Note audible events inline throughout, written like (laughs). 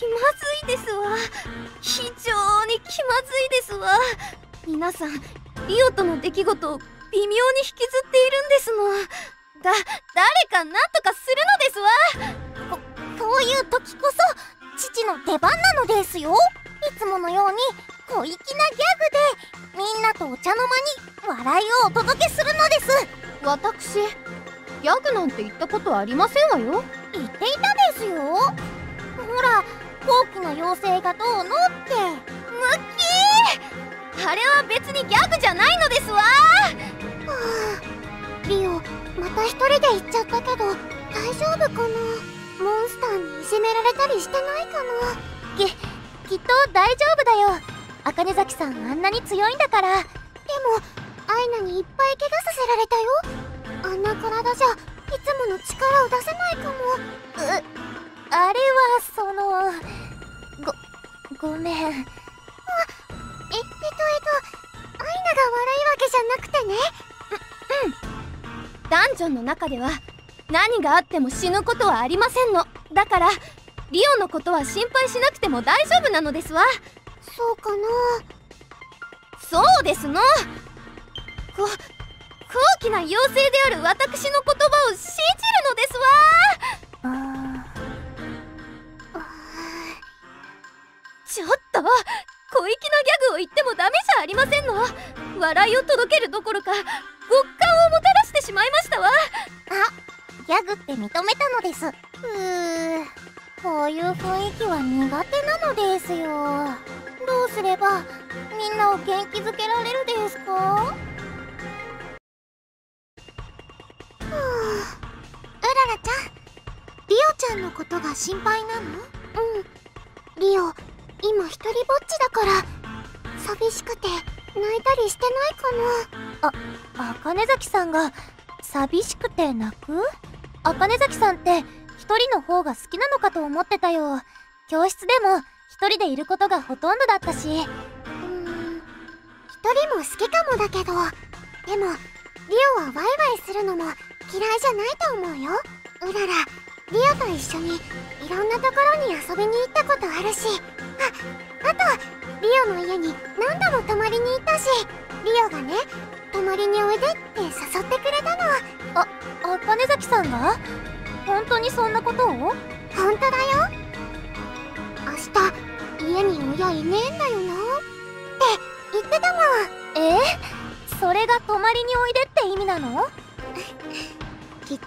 気まずいですわ。非常に気まずいですわ。皆さんリオとの出来事を微妙に引きずっているんですのだ誰か何とかするのですわ。ここういう時こそ父の出番なのですよ。いつものように小粋なギャグでみんなとお茶の間に笑いをお届けするのです。私ギャグなんて言ったことありませんわよ。言っていたですよ。ほら高貴な妖精がどうのって。ムッキー！あれは別にギャグじゃないのですわ。はあリオまた一人で行っちゃったけど大丈夫かな？モンスターにいじめられたりしてないかな？ききっと大丈夫だよ。茜崎さんあんなに強いんだから。でもアイナにいっぱい怪我させられたよ。あんな体じゃいつもの力を出せないかも。うあれはそのごごめん。あええっとえっとアイナが悪いわけじゃなくてね。うんダンジョンの中では何があっても死ぬことはありませんの。だからリオのことは心配しなくても大丈夫なのですわ。そうかな。そうですの。こ高貴な妖精である私の言葉を信じるのですわちょっと。小粋なギャグを言ってもダメじゃありませんの？笑いを届けるどころか極感をもたらしてしまいましたわ。あギャグって認めたのです。うーこういう雰囲気は苦手なのですよ。どうすればみんなを元気づけられるですか？ララちゃんリオちゃんのことが心配なの？うん。リオ今一人ぼっちだから寂しくて泣いたりしてないかな。あ茜崎さんが寂しくて泣く？茜崎さんって一人の方が好きなのかと思ってたよ。教室でも一人でいることがほとんどだったし。うーん。一人も好きかもだけどでもリオはワイワイするのも嫌いじゃないと思うよ。うらら。リオと一緒にいろんなところに遊びに行ったことあるし。ああとリオの家に何度も泊まりに行ったし。リオがね泊まりにおいでって誘ってくれたの。あ茜崎さんが？本当にそんなことを？本当だよ。明日家に親いねえんだよな。って言ってたもん。え？それが泊まりにおいでって意味なの？きっと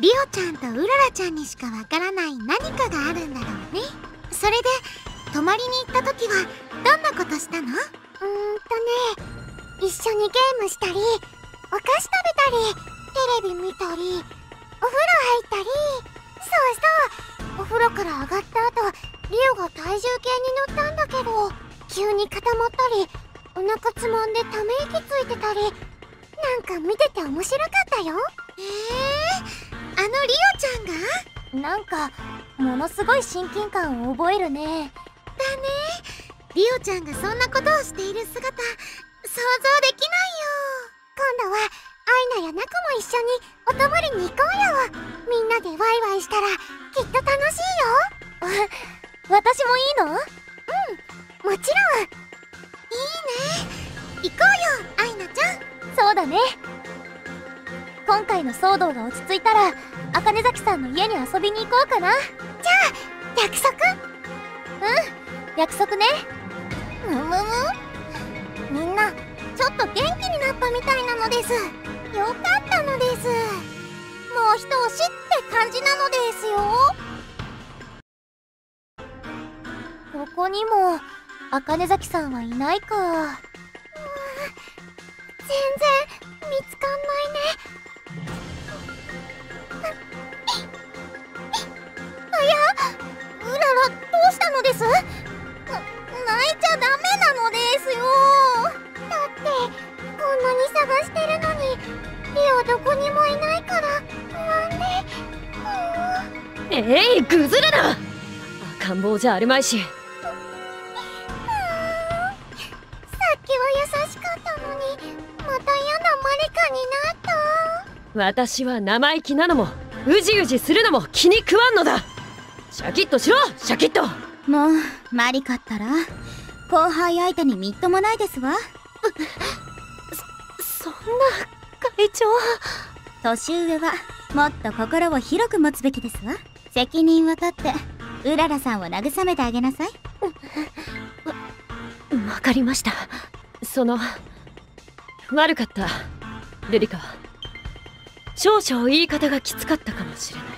リオちゃんとうららちゃんにしかわからない何かがあるんだろうね。それで泊まりに行った時はどんなことしたの？うーんとね一緒にゲームしたりお菓子食べたりテレビ見たりお風呂入ったり。そうそうお風呂から上がった後リオが体重計に乗ったんだけど急に固まったりお腹つまんでため息ついてたりなんか見てて面白かったよ。へえあのリオちゃんが？なんかものすごい親近感を覚えるね。だね。リオちゃんがそんなことをしている姿想像できないよ。今度はアイナやナコも一緒にお泊まりに行こうよ。みんなでワイワイしたらきっと楽しいよ。(laughs) 私もいいの？うんもちろん。いいね。行こうよアイナちゃん。そうだね今回の騒動が落ち着いたら茜崎さんの家に遊びに行こうかな。じゃあ約束？うん約束ね。むむむ。みんなちょっと元気になったみたいなのです。よかったのです。もう一押しって感じなのですよ。ここにも茜崎さんはいないか。全然見つかんないね。のです？泣いちゃダメなのですよ。だってこんなに探してるのにリオどこにもいないから不安で？えいぐずるな。赤ん坊じゃあるまいし。さっきは優しかったのにまた嫌なマリカになった。私は生意気なのもうじうじするのも気に食わんのだシャキッとしろシャキッと。もうマリカったら後輩相手にみっともないですわ。そんな会長。年上はもっと心を広く持つべきですわ。責任を取ってうららさんを慰めてあげなさい。わかりました。その悪かったルリカ。少々言い方がきつかったかもしれない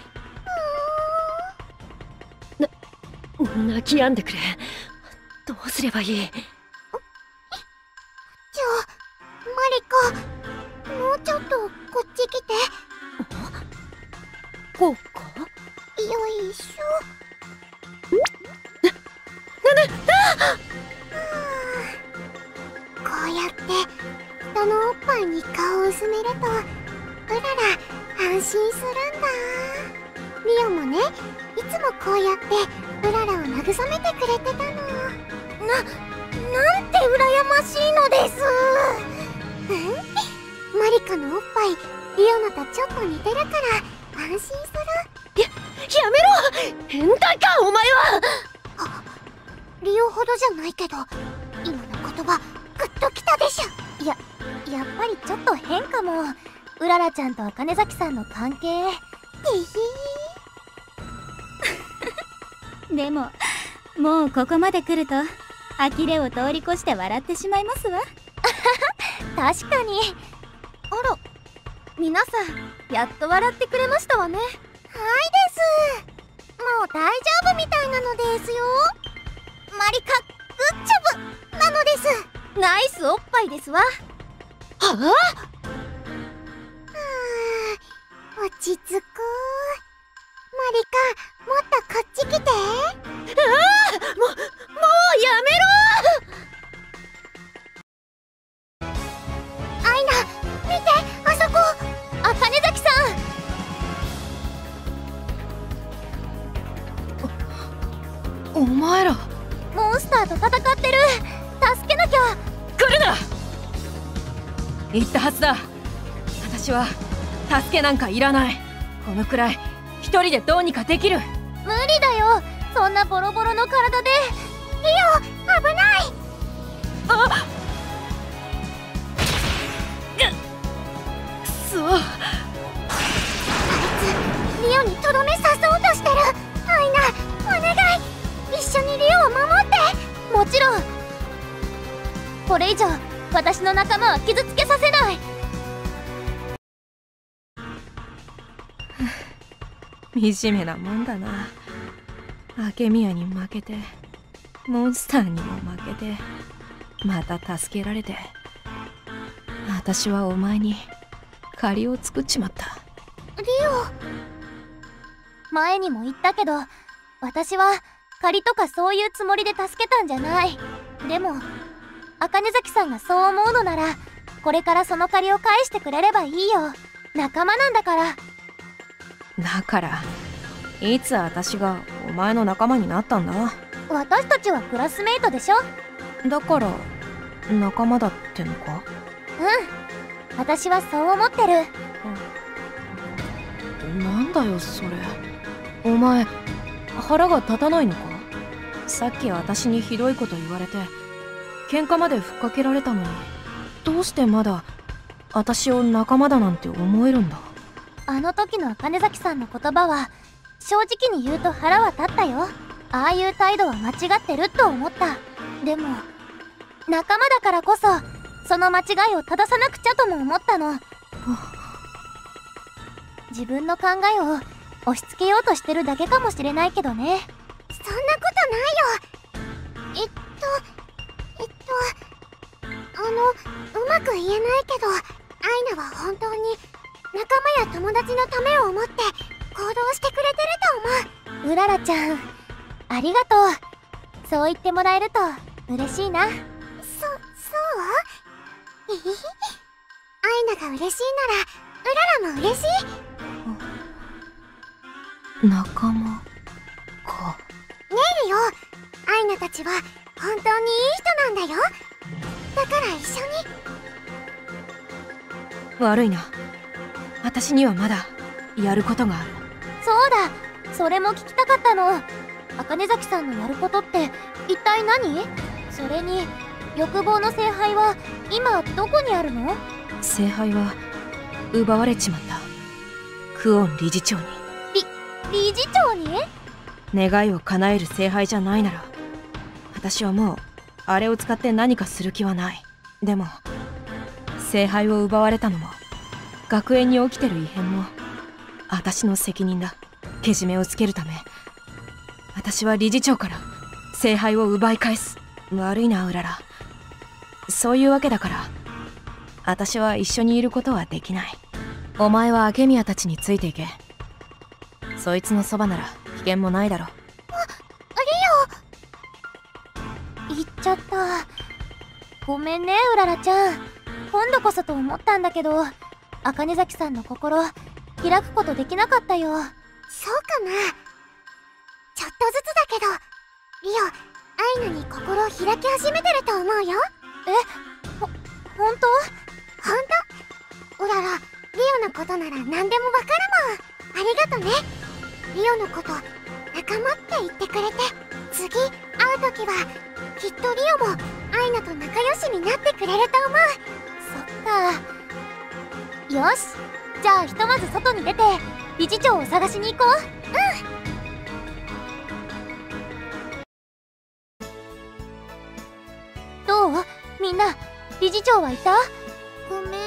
泣き止んでくれ。どうすればいい？じゃあマリカもうちょっとこっち来て。こうかよいしょ。こうやって人のおっぱいに顔を薄めるとうらら安心するんだ。リオもねいつもこうやってうららを慰めてくれてたの。ななん。て羨ましいのですうん。マリカのおっぱいリオのとちょっと似てるから安心するややめろ変態かお前はリオほどじゃないけど今の言葉グッときたでしょややっぱりちょっと変かもうららちゃん。と茜崎さん。の関係ヒヒでももうここまで来ると呆れを通り越して笑ってしまいますわ。(laughs) 確かに。あら皆さんやっと笑ってくれましたわね。はいです。もう大丈夫みたいなのですよ。マリカグッジョブ。なのです。ナイスおっぱいですわ。ははあ落ち着くマリカもっとこっち来て。あももうやめろ。アイナ見てあそこ。茜崎さお前ら。んモンスターと戦ってる。助けなきゃ。来るな。言ったはずだ。私は助けなんかいらない。このくらい一人でどうにかできる。無理だよ。そんなボロボロの体で。リオ危ない。あくそリオにとどめ刺そうとしてる。アイナお願い。一緒にリオを守って。もちろん。これ以上私の仲間は傷つけさせない惨めなもんだな。明宮に負けてモンスターにも負けてまた助けられて私はお前に借りを作っちまった。リオ前にも言ったけど私は借りとかそういうつもりで助けたんじゃない。でも茜崎さんがそう思うのならこれからその借りを返してくれればいいよ。仲間なんだから。だからいつ私がお前の仲間になったんだ？私たちはクラスメイトでしょ？だから仲間だってのか？うん。私はそう思ってる。なんだよそれ。お前腹が立たないのか？さっき私にひどいこと言われて喧嘩までふっかけられたのにどうしてまだ私を仲間だなんて思えるんだ？あの時の茜崎さんの言葉は正直に言うと腹は立ったよ。ああいう態度は間違ってると思った。でも仲間だからこそその間違いを正さなくちゃとも思ったの。自分の考えを押し付けようとしてるだけかもしれないけどね。そんなことないよ。えっとえっとあのうまく言えないけどアイナは本当に仲間や友達のためを思って行動してくれてると思う。うららちゃんありがとう。そう言ってもらえると嬉しいな。そそう？えへへアイナが嬉しいならうららも嬉しい。仲間か。ねえリオアイナたちは本当にいい人なんだよ。だから一緒に。悪いな私にはまだやることがある。そうだ。それも聞きたかったの。茜崎さんのやることって一体何？それに欲望の聖杯は今どこにあるの？聖杯は奪われちまった。クオン理事長に。理事長に？願いを叶える聖杯じゃないなら私はもうあれを使って何かする気はない。でも聖杯を奪われたのも学園に起きてる異変も私の責任だ。けじめをつけるため。私は理事長から聖杯を奪い返す。悪いなうらら。そういうわけだから私は一緒にいることはできない。お前は明宮たちについていけ。そいつのそばなら危険もないだろ言っちゃった。ごめんねうららちゃん。今度こそと思ったんだけど。茜崎さんの心開くことできなかったよ。そうかな。ちょっとずつだけどリオアイナに心を開き始めてると思うよ。えほ本当？本当？うららリオのことなら何でもわかるもん。ありがとね。リオのこと仲間って言ってくれて次会う時はきっとリオもアイナと仲良しになってくれると思う。そっか。よし。じゃあひとまず外に出て理事長を探しに行こう。うん。どう？みんな理事長はいた？ごめん。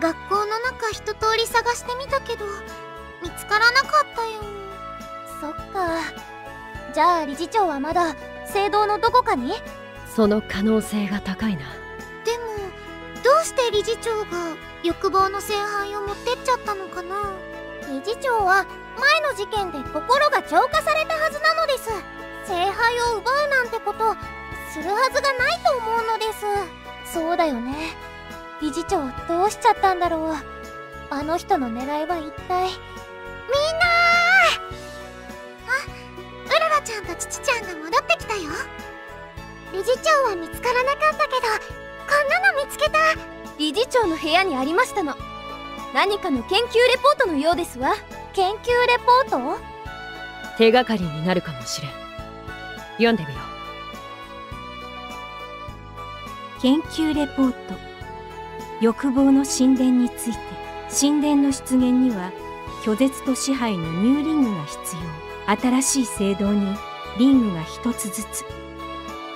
学校の中一通り探してみたけど見つからなかったよ。そっか。じゃあ理事長はまだ聖堂のどこかに？その可能性が高いなどうして理事長が欲望の聖杯を持ってっちゃったのかな？理事長は前の事件で心が浄化されたはずなのです。聖杯を奪うなんてことするはずがないと思うのです。そうだよね。理事長どうしちゃったんだろう。あの人の狙いは一体？みんなあうららちゃんとちちちゃんが戻ってきたよ。理事長は見つからなかったけどこんなの見つけた。理事長の部屋にありましたの。何かの研究レポートのようですわ。研究レポート？手がかりになるかもしれん。読んでみよ研究レポート。欲望の神殿について。神殿の出現には拒絶と支配のニューリングが必要。新しい聖堂にリングが一つずつ。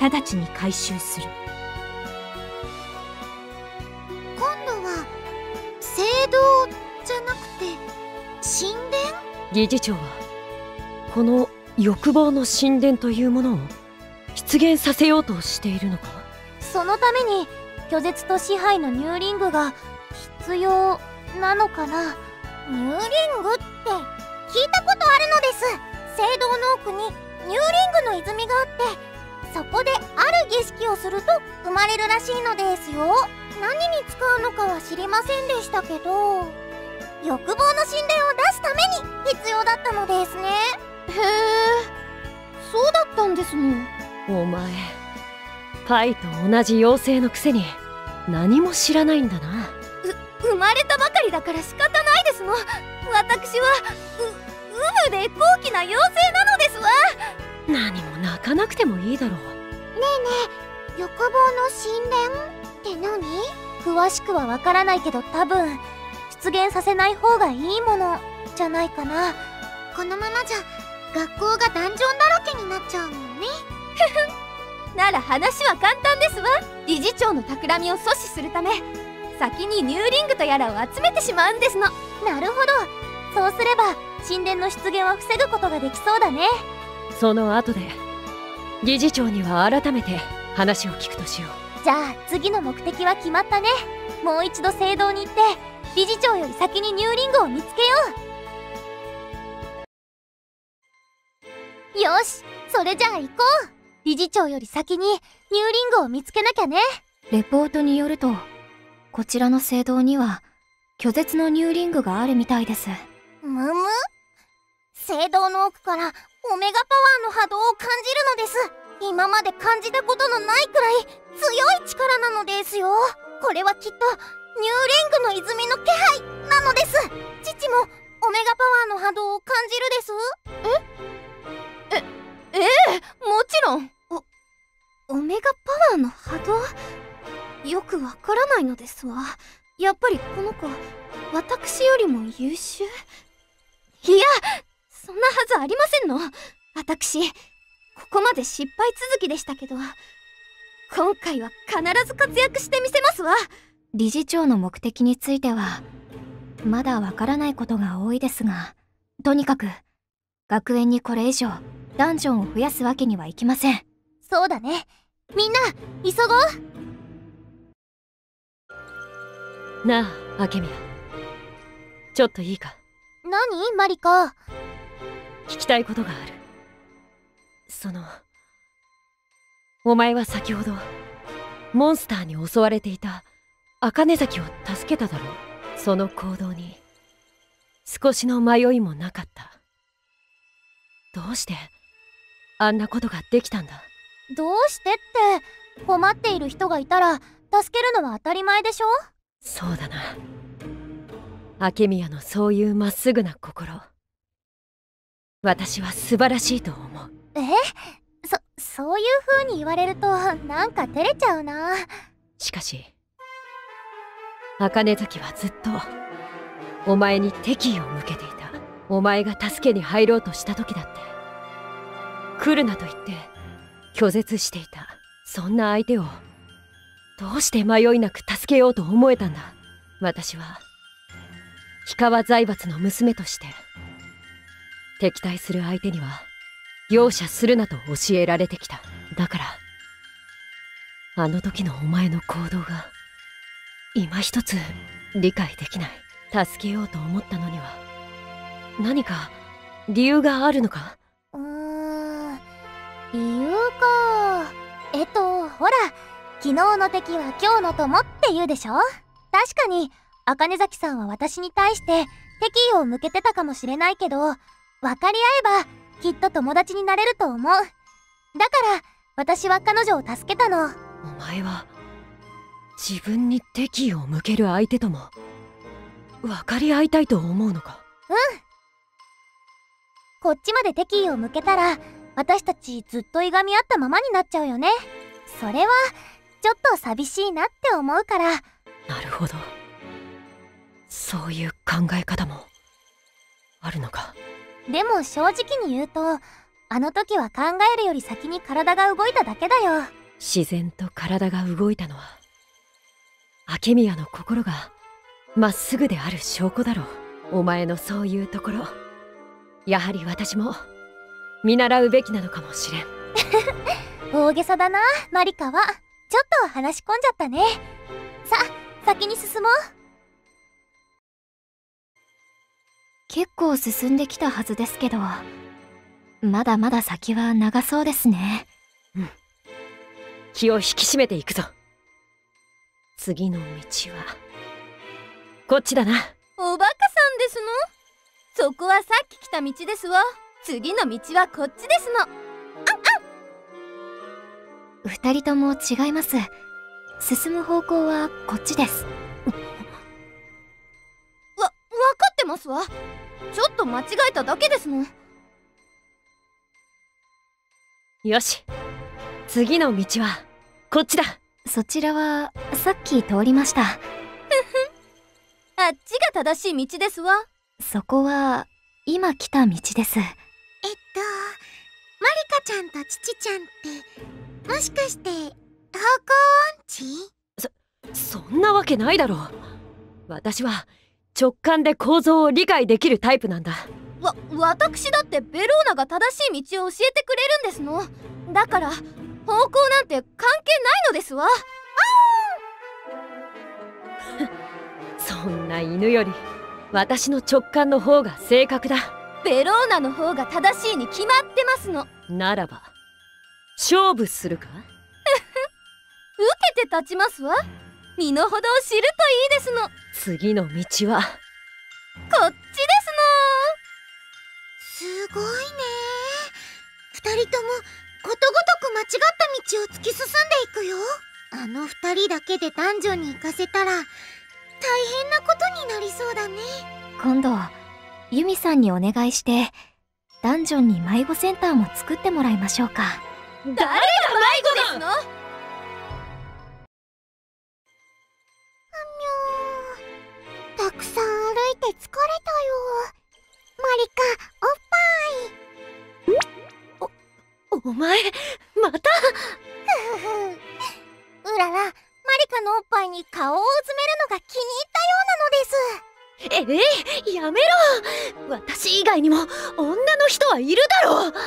直ちに回収する聖堂じゃなくて神殿？う理事長はこの欲望の神殿というものを出現させようとしているのか？そのために拒絶と支配のニューリングが必要なのかな？ニューリングって聞いたことあるのです。聖堂の奥にニューリングの泉があってそこである儀式をすると生まれるらしいのですよ何に使うのかは知りませんでしたけど欲望の神殿を出すために必要だったのですね。へえそうだったんですのお前パイと同じ妖精のくせに何も知らないんだな。生まれたばかりだから仕方ないですの。私はう有無で高貴な妖精なのですわ。何も泣かなくてもいいだろう欲望の神殿？って何？詳しくはわからないけど多分出現させない方がいいものじゃないかな。このままじゃ学校がダンジョンだらけになっちゃうもんね。なら話は簡単ですわ。理事長の企みを阻止するため先にニューリングとやらを集めてしまうんですの。なるほど。そうすれば神殿の出現は防ぐことができそうだね。その後で理事長には改めて話を聞くとしよう。じゃあ次の目的は決まったね。もう一度聖堂に行って理事長より先にニューリングを見つけよう。よしそれじゃあ行こう。理事長より先にニューリングを見つけなきゃね。レポートによるとこちらの聖堂には拒絶のニューリングがあるみたいです。むむ？聖堂の奥からオメガパワーの波動を感じるのです今まで感じたことのないくらい強い力なのですよ。これはきっとニューリングの泉の気配なのです。父もオメガパワーの波動を感じるです。ええもちろん。おオメガパワーの波動？よくわからないのですわ。やっぱりこの子私よりも優秀？いやそんなはずありませんの。私ここまで失敗続きでしたけど今回は必ず活躍してみせますわ。理事長の目的についてはまだわからないことが多いですがとにかく学園にこれ以上ダンジョンを増やすわけにはいきません。そうだね。みんな急ごう。なあアケミアちょっといいか？何？マリカ。聞きたいことがあるそのお前は先ほどモンスターに襲われていた茜崎を助けただろう。その行動に少しの迷いもなかった。どうしてあんなことができたんだ？どうしてって困っている人がいたら助けるのは当たり前でしょ？そうだな。明宮のそういうまっすぐな心。私は素晴らしいと思うえ？そそういう風に言われるとなんか照れちゃうな。しかし茜崎はずっとお前に敵意を向けていた。お前が助けに入ろうとした時だって来るなと言って拒絶していたそんな相手をどうして迷いなく助けようと思えたんだ。私は氷川財閥の娘として敵対する相手には容赦するなと教えられてきた。だからあの時のお前の行動が今一つ理解できない。助けようと思ったのには何か理由があるのか？うーん理由か。えっとほら昨日の敵は今日の友って言うでしょ？確かに茜崎さんは私に対して敵意を向けてたかもしれないけど分かり合えばきっと友達になれると思う。だから私は彼女を助けたの。お前は自分に敵意を向ける相手とも分かり合いたいと思うのか？うん。こっちまで敵意を向けたら私たちずっといがみ合ったままになっちゃうよね。それはちょっと寂しいなって思うから。なるほど。そういう考え方もあるのか？でも正直に言うとあの時は考えるより先に体が動いただけだよ。自然と体が動いたのは明宮の心がまっすぐである証拠だろう。お前のそういうところ。やはり私も見習うべきなのかもしれん。(laughs) 大げさだなマリカは。ちょっと話し込んじゃったね。さ先に進もう結構進んできたはずですけどまだまだ先は長そうですね。気を引き締めていくぞ。次の道は。こっちだな。おバカさんですの？そこはさっき来た道ですわ。次の道はこっちですの。二人とも違います。進む方向はこっちですますわ。ちょっと間違えただけですのよし。次の道はこっちだ。そちらはさっき通りました。あっちが正しい道ですわ。そこは今来た道です。えっとマリカちゃんとチチちゃんってもしかして方向音痴？そんなわけないだろう。私は直感で構造を理解できるタイプなんだ。わ私だってベローナが正しい道を教えてくれるんですの。だから方向なんて関係ないのですわ。(laughs) そんな犬より私の直感の方が正確だ。ベローナの方が正しいに決まってますの。ならば勝負するか？(laughs) 受けて立ちますわ身の程を知るといいですの。こっ次の道は。ちですすごいね。二人ともことごとく間違った道を突き進んでいくよ。あの二人だけでダンジョンに行かせたら大変なことになりそうだね。今度ユミさんにお願いしてダンジョンに迷子センターも作ってもらいましょうか。誰が迷子だの？たくさん歩いて疲れたよマリカおっぱいおお前また。(laughs) うららマリカのおっぱいに顔をうずめるのが気に入ったようなのです。ええやめろ。私以外にも女の人はいるだろう。だっ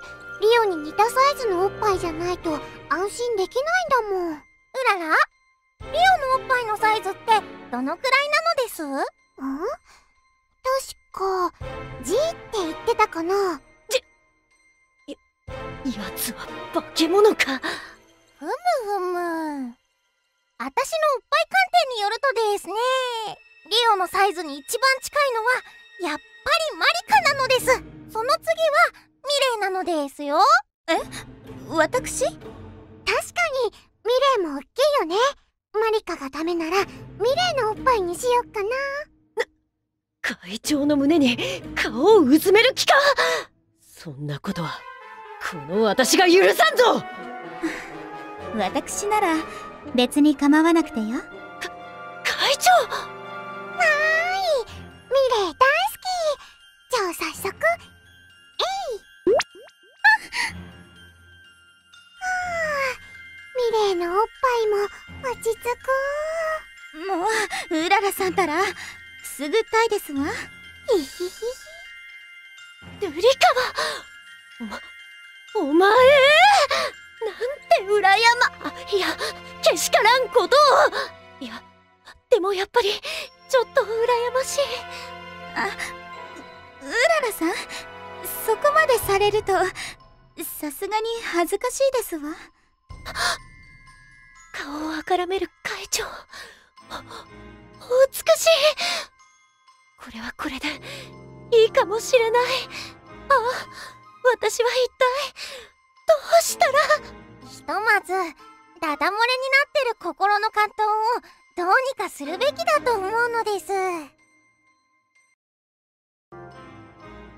てリオに似たサイズのおっぱいじゃないと安心できないんだもん。うらら。リオのおっぱいのサイズってどのくらいなのです？ん？確か G って言ってたかな？奴は化け物かふむふむ私のおっぱい鑑定によるとですねリオのサイズに一番近いのはやっぱりマリカなのですその次はミレイなのですよ私確かにミレイも大きいよねマリカがダメならミレイのおっぱいにしよっかな。会長の胸に顔をうずめる気か。そんなことはこの私が許さんぞ。私なら別に構わなくてよ。会長。わーいミレイ大好き。じゃあ早速えい。はあミレイのおっぱいも落ち着くもううららさんたらくすぐったいですわ。ヒヒヒヒルリカはおお前。なんて裏山いやけしからんことをいやでもやっぱりちょっと羨ましい。うららさんそこまでされるとさすがに恥ずかしいですわ顔をあからめる会長。お美しい。これはこれでいいかもしれない。あ私は一体どうしたら？ひとまずダダ漏れになってる心の葛藤をどうにかするべきだと思うのです。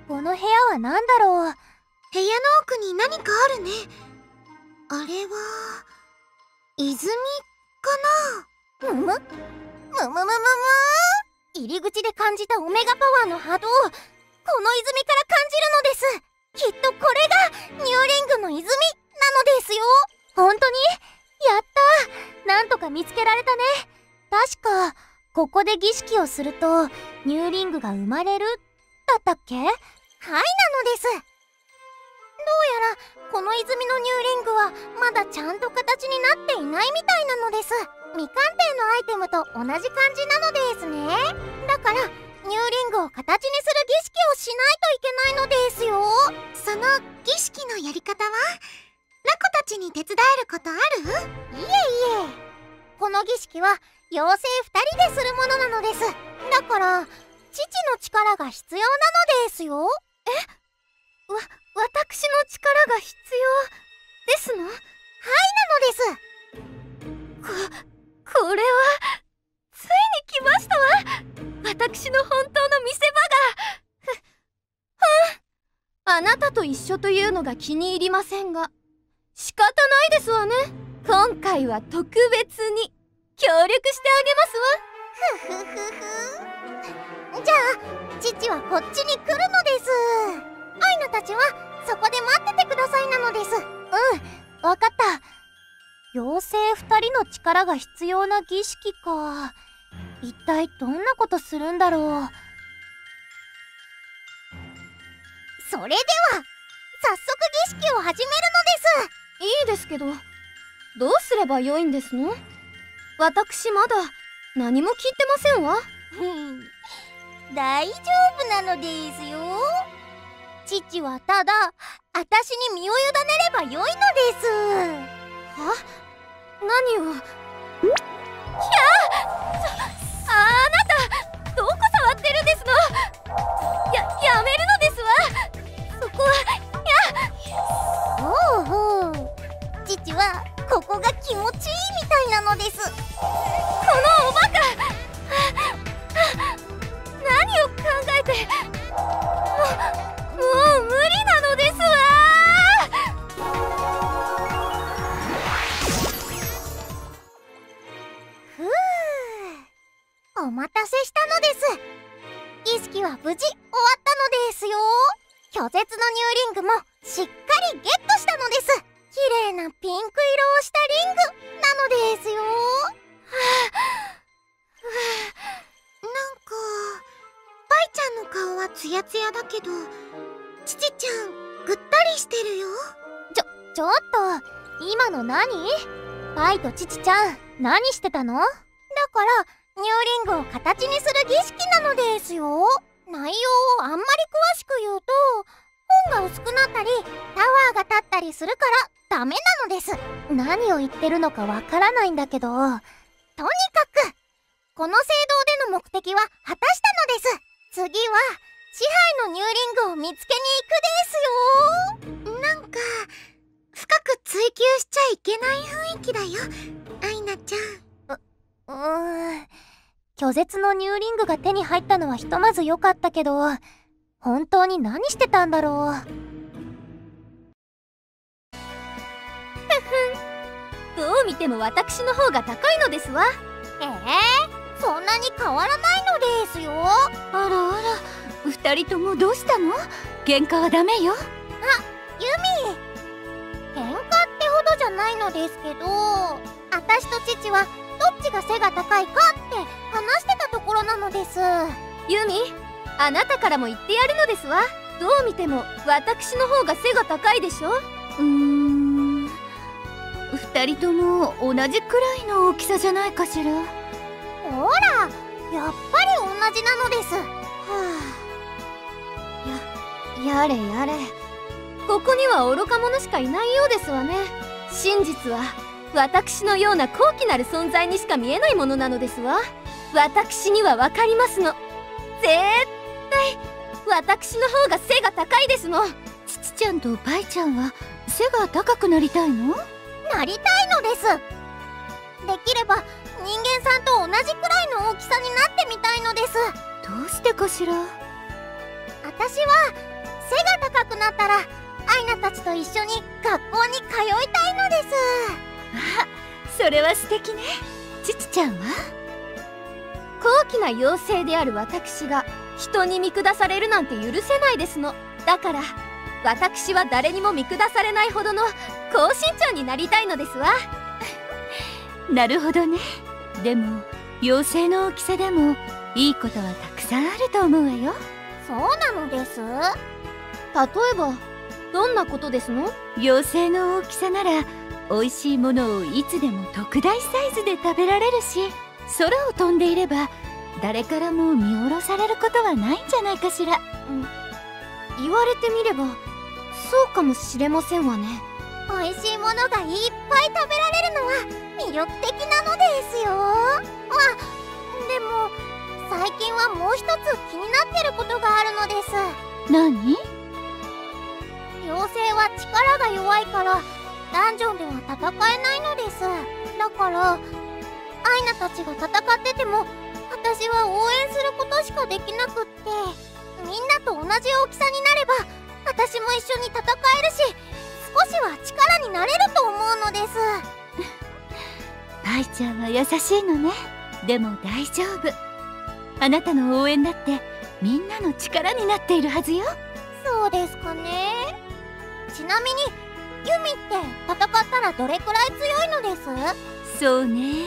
この部屋は何だろう？部屋の奥に何かあるね。あれは泉かな？むむむむむむむ。入り口で感じたオメガパワーの波動をこの泉から感じるのです。きっとこれがニューリングの泉なのですよ。本当に？やった。なんとか見つけられたね。確かここで儀式をするとニューリングが生まれる？だったっけ？はいなのです。どうやらこの泉のニューリングはまだちゃんと形になっていないみたいなのです。未鑑定のアイテムと同じ感じなのです。ねだからニューリングを形にする儀式をしないといけないのですよ。その儀式のやり方はラコたちに手伝えることある？いえいえ。この儀式は妖精2人でするものなのです。だから父の力が必要なのですよ。わ私の力が必要ですの？はいなのです。ここれはついに来ましたわ。私の本当の見せ場が。ふふん。あなたと一緒というのが気に入りませんが。仕方ないですわね。今回は特別に。協力してあげますわ。ふふふふ。じゃあ父はこっちに来るのです。アイナたちはそこで待っててくださいなのです。うんわかった。妖精2人の力が必要な儀式か。一体どんなことするんだろう。それでは早速儀式を始めるのです。いいですけどどうすればよいんですの？私まだ何も聞いてませんわ。大丈夫なのですよ父はただ私に身を委ねればよいのです。は？何を？ひゃああなたどこ触ってるんですの？ややめるのですわ。そこはほうほう。父はここが気持ちいいみたいなのです。このおバカ。何を考えお待たせしたのです。儀式は無事終わったのですよ。拒絶のニューリングもしっかりゲットしたのです。綺麗なピンク色をしたリングなのですよ。はあ、なんかパイちゃんの顔はツヤツヤだけどチチちゃんぐったりしてるよ。ちょちょっと今の何？パイとチチちゃん何してたの？だからニューリングを形にする儀式なのですよ。内容をあんまり詳しく言うと本が薄くなったりタワーが立ったりするからダメなのです。何を言ってるのかわからないんだけど。とにかくこの聖堂での目的は果たしたのです。次は支配のニューリングを見つけに行くですよ。なんか深く追求しちゃいけない雰囲気だよ。アイナちゃん。ううーん。拒絶のニューリングが手に入ったのはひとまず良かったけど本当に何してたんだろう。どう見ても私の方が高いのですわ。ええー、そんなに変わらないのですよ。あらあら。二人ともどうしたの？喧嘩はダメよ。あユミ。喧嘩ってほどじゃないのですけど私と父はどっちが背が高いかって話してたところなのです。ユミあなたからも言ってやるのですわ。どう見ても私の方が背が高いでしょ。うーん。二人とも同じくらいの大きさじゃないかしら。ほらやっぱり同じなのです。はあ。ややれやれ。ここには愚か者しかいないようですわね。真実は私のような高貴なる存在にしか見えないものなのですわ。私には分かりますの。絶対私の方が背が高いですの父ちゃんとバイちゃんは背が高くなりたいの？なりたいのです。できれば人間さんと同じくらいの大きさになってみたいのです。どうしてかしら？私は背が高くなったらアイナたちと一緒に学校に通いたいのです。あ (laughs) それは素敵ね。チチちゃんは？高貴な妖精である私が人に見下されるなんて許せないですの。だから私は誰にも見下されないほどの高身長になりたいのですわ。(laughs) なるほどね。でも妖精の大きさでもいいことはたくさんあると思うわよ。そうなのです？例えばどんなことですの？妖精の大きさなら美味しいものをいつでも特大サイズで食べられるし空を飛んでいれば誰からも見下ろされることはないんじゃないかしら、うん、言われてみればそうかもしれませんわね。美味しいものがいっぱい食べられるのは魅力的なのですよ。あでも最近はもう一つ気になってることがあるのです。何？妖精は力が弱いからダンジョンでは戦えないのです。だからアイナたちが戦ってても私は応援することしかできなくってみんなと同じ大きさになれば私も一緒に戦えるし少しは力になれると思うのです。(laughs) 愛ちゃんは優しいのね。でも大丈夫。あなたの応援だってみんなの力になっているはずよ。そうですかね。ちなみにユミって戦ったらどれくらい強いのです？そうね。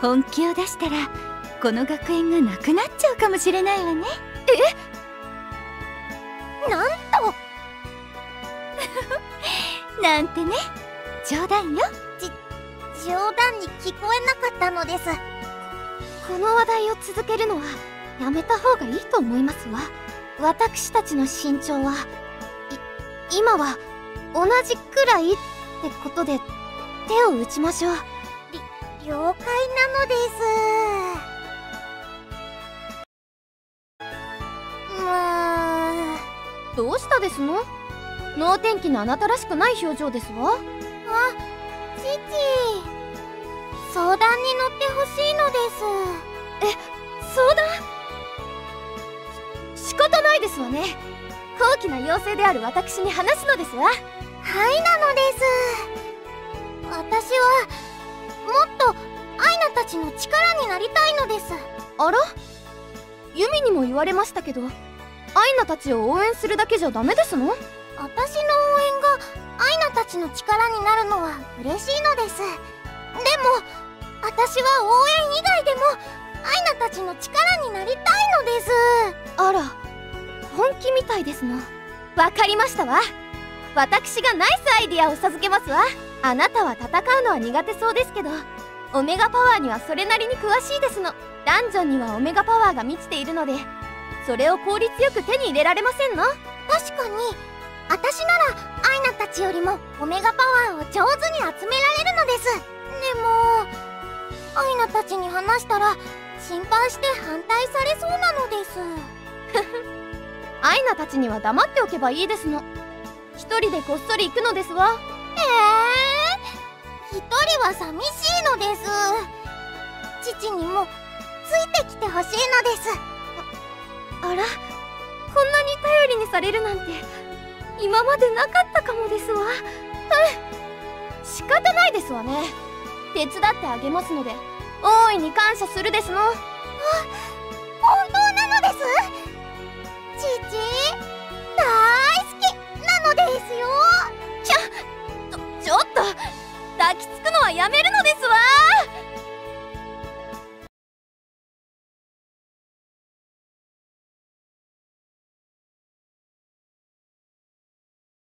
本気を出したらこの学園がなくなっちゃうかもしれないわね。え？なんと！(laughs) なんてね。冗談よ。じ冗談に聞こえなかったのです。この話題を続けるのはやめた方がいいと思いますわ。私たちの身長は今は同じくらいってことで手を打ちましょう。了解なのです。まあどうしたですの？能天気なあなたらしくない表情ですわ。あ父。相談に乗ってほしいのです。え相談？仕方ないですわね。高貴な妖精である私に話すのですわはいなのです。私はもっとアイナたたちの力になりたいのです。あら？ユミにも言われましたけどアイナたちを応援するだけじゃダメですの？私の応援がアイナたちの力になるのは嬉しいのです。でも私は応援以外でもアイナたちの力になりたいのです。あら本気みたいですのわかりましたわ私がナイスアイディアを授けますわ。あなたは戦うのは苦手そうですけどオメガパワーにはそれなりに詳しいですの。ダンジョンにはオメガパワーが満ちているのでそれを効率よく手に入れられませんの。確かに。私ならアイナたちよりもオメガパワーを上手に集められるのです。でもアイナたちに話したら心配して反対されそうなのです。アイナたちには黙っておけばいいですの一人でこっそり行くのですわ。ええ。ー、一人は寂しいのです。父にもついてきてほしいのです。あら。こんなに頼りにされるなんて今までなかったかもですわ。うん。仕方ないですわね。手伝ってあげますので大いに感謝するですの。あはやめるのですわ